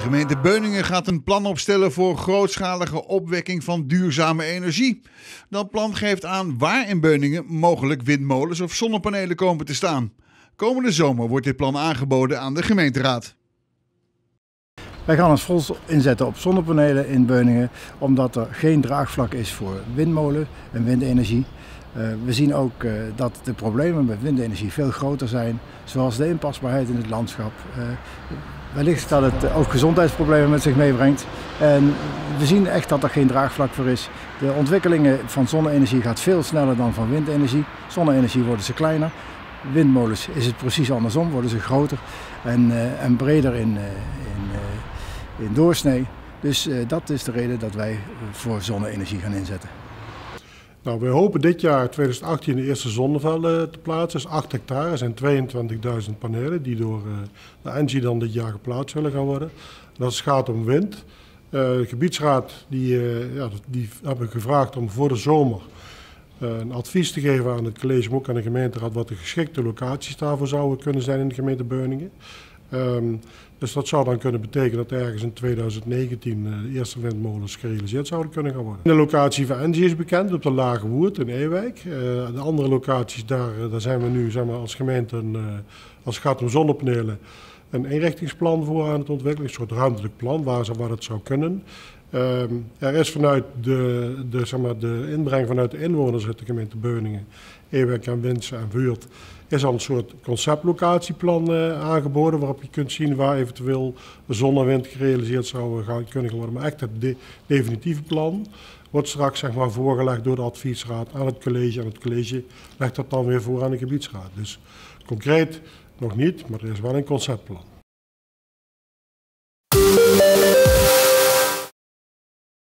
gemeente Beuningen gaat een plan opstellen voor grootschalige opwekking van duurzame energie. Dat plan geeft aan waar in Beuningen mogelijk windmolens of zonnepanelen komen te staan. Komende zomer wordt dit plan aangeboden aan de gemeenteraad. Wij gaan ons vol inzetten op zonnepanelen in Beuningen, omdat er geen draagvlak is voor windmolen en windenergie. Uh, we zien ook uh, dat de problemen met windenergie veel groter zijn, zoals de inpasbaarheid in het landschap. Wellicht dat het ook gezondheidsproblemen met zich meebrengt. En we zien echt dat er geen draagvlak voor is. De ontwikkelingen van zonne-energie gaat veel sneller dan van windenergie. Zonne-energie worden ze kleiner. Windmolens is het precies andersom, worden ze groter en, en breder in, in, in doorsnee. Dus dat is de reden dat wij voor zonne-energie gaan inzetten. Nou, we hopen dit jaar 2018 de eerste zonnevelden te plaatsen. Dat is 8 hectare. Zijn 22.000 panelen die door uh, de ENGIE dan dit jaar geplaatst zullen gaan worden. Dat gaat om wind. Uh, de gebiedsraad die, ja, die hebben gevraagd om voor de zomer een advies te geven aan het college, maar ook aan de gemeenteraad, wat de geschikte locaties daarvoor zouden kunnen zijn in de gemeente Beuningen. Um, dus dat zou dan kunnen betekenen dat ergens in 2019 uh, de eerste windmolens gerealiseerd zouden kunnen gaan worden. De locatie van Engie is bekend op de Lage Woerd in Ewijk. Uh, de andere locaties, daar, uh, daar zijn we nu zeg maar, als gemeente, een, als het gaat om zonnepanelen, een inrichtingsplan voor aan het ontwikkelen. Een soort ruimtelijk plan waar, waar het zou kunnen. Um, er is vanuit de, de, zeg maar, de inbreng vanuit de inwoners uit de gemeente Beuningen, Ewijk en Winsen en Vuurt is al een soort conceptlocatieplan uh, aangeboden waarop je kunt zien waar eventueel zon en wind gerealiseerd zouden gaan, kunnen worden. Maar echt het de, definitieve plan wordt straks zeg maar, voorgelegd door de adviesraad aan het college. En het college legt dat dan weer voor aan de gebiedsraad. Dus concreet nog niet, maar er is wel een conceptplan.